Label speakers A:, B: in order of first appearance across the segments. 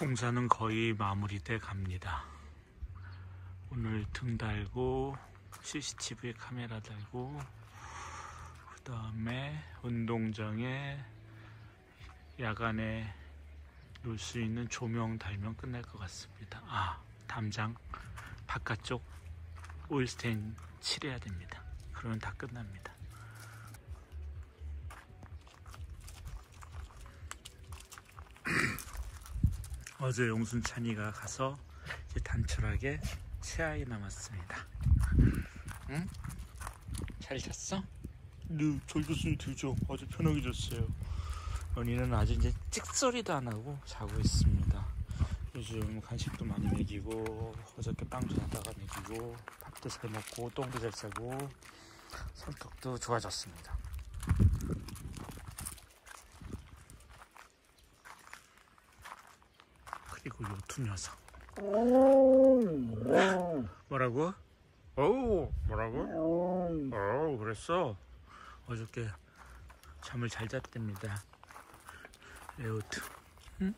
A: 공사는 거의 마무리돼 갑니다. 오늘 등 달고 CCTV 카메라 달고 그 다음에 운동장에 야간에 놓을 수 있는 조명 달면 끝날 것 같습니다. 아 담장 바깥쪽 오일스테인 칠해야 됩니다. 그러면 다 끝납니다. 어제 용순찬이가 가서 이제 단촐하게 새 아이 남았습니다. 응? 잘 잤어? 네, 잘 잤으니 되죠. 아주 편하게 잤어요. 연이는 아주 이제 찍소리도 안 하고 자고 있습니다. 요즘 간식도 많이 먹이고 어저께 빵도 사다가 먹이고 밥도 잘 먹고 똥도 잘 싸고 성격도 좋아졌습니다. 그리고 요 두 녀석. 뭐라고? 어우 뭐라고? 어우 그랬어? 어저께 잠을 잘 잤답니다. 레오트. 응?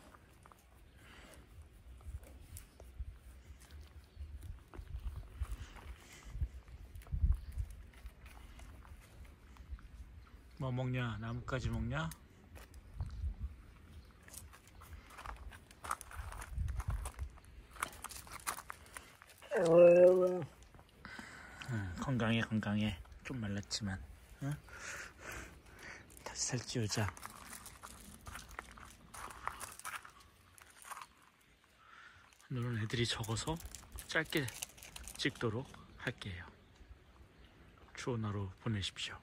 A: 뭐 먹냐? 나뭇가지 먹냐 응, 건강해 건강해. 좀 말랐지만 응? 다시 살찌우자. 오늘은 애들이 적어서 짧게 찍도록 할게요. 좋은 하루 보내십시오